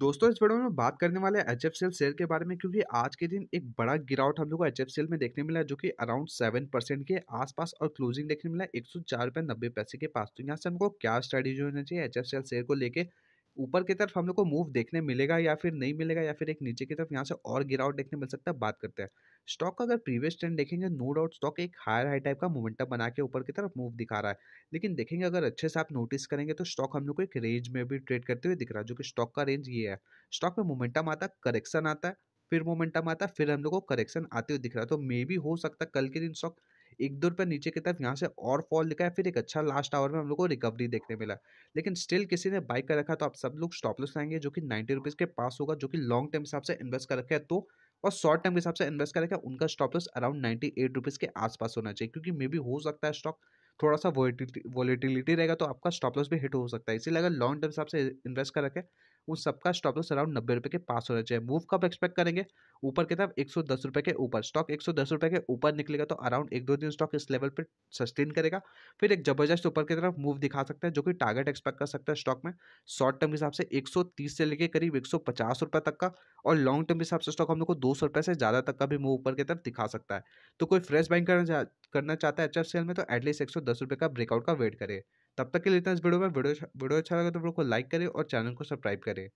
दोस्तों, इस वीडियो में बात करने वाले एच एफ़ सेल शेयर के बारे में, क्योंकि आज के दिन एक बड़ा गिरावट हम लोग को एच एफ़ सेल में देखने मिला जो कि अराउंड सेवन परसेंट के आसपास और क्लोजिंग देखने मिला एक सौ चार रुपये नब्बे पैसे के पास। तो यहाँ से हमको क्या स्ट्रेटेजी होना चाहिए एच एफ़ सेल शेयर को लेके? ऊपर की तरफ़ हम लोग को मूव देखने मिलेगा या फिर नहीं मिलेगा या फिर एक नीचे की तरफ़ यहाँ से और गिरावट देखने मिल सकता है, बात करते हैं। स्टॉक का अगर प्रीवियस ट्रेंड देखेंगे नो डाउट स्टॉक एक हायर हाई टाइप का मोमेंटम बना के ऊपर की तरफ़ मूव दिखा रहा है। लेकिन देखेंगे, अगर अच्छे से आप नोटिस करेंगे तो स्टॉक हम लोग को एक रेंज में भी ट्रेड करते हुए दिख रहा है, जो कि स्टॉक का रेंज ये है। स्टॉक में मोमेंटम आता है करेक्शन आता है, फिर मोमेंटम आता है, फिर हम लोग को करेक्शन आते हुए दिख रहा है। तो मे भी हो सकता है कल के दिन स्टॉक एक दो रुपये नीचे की तरफ़ यहाँ से और फॉल दिखा है, फिर एक अच्छा लास्ट आवर में हम लोग को रिकवरी देखने मिला। लेकिन स्टिल किसी ने बाइक कर रखा तो आप सब लोग स्टॉप लॉस लाएँगे जो कि नाइन्टी रुपीज़ के पास होगा, जो कि लॉन्ग टर्म हिसाब से इन्वेस्ट कर रखे है तो और शॉर्ट टर्म के हिसाब से इन्वेस्ट कर रखा उनका stop loss around ninety eight rupees के आसपास होना चाहिए, क्योंकि मे भी हो सकता है स्टॉक थोड़ा सा वॉलिटिलिटी रहेगा तो आपका स्टॉप लॉस भी हिट हो सकता है। इसीलिए अगर लॉन्ग टर्म हिसाब से इन्वेस्ट कर रखे उन सबका स्टॉप लॉस अराउंड नब्बे रुपये के पास होना चाहिए। मूव कब एक्सपेक्ट करेंगे? ऊपर की तरफ़ एक सौ दस रुपये के ऊपर। स्टॉक एक सौ दस रुपये के ऊपर निकलेगा तो अराउंड एक दो दिन स्टॉक इस लेवल पर सस्टेन करेगा। फिर एक ज़बरदस्त ऊपर की तरफ़ मूव दिखा सकता है, जो कि टारगेट एक्सपेक्ट कर सकता है स्टॉक में। शॉर्ट टर्म के हिसाब से एक सौ तीस से लेकर करीब एक सौ पचास रुपये तक का और लॉन्ग टर्म के हिसाब से स्टॉक हम लोग को दो सौ रुपये से ज़्यादा तक का भी मूव ऊपर की तरफ़ दिखा सकता है। तो कोई फ्रेश बाइंग करना करना चाहता है एच सेल में तो एटलीस्ट एक सौ दस रुपये का ब्रेकआउट का वेट करे। तब तक के लिए इतना इस वीडियो में। वीडियो वीडियो अच्छा लगे तो वीडियो को लाइक करें और चैनल को सब्सक्राइब करें।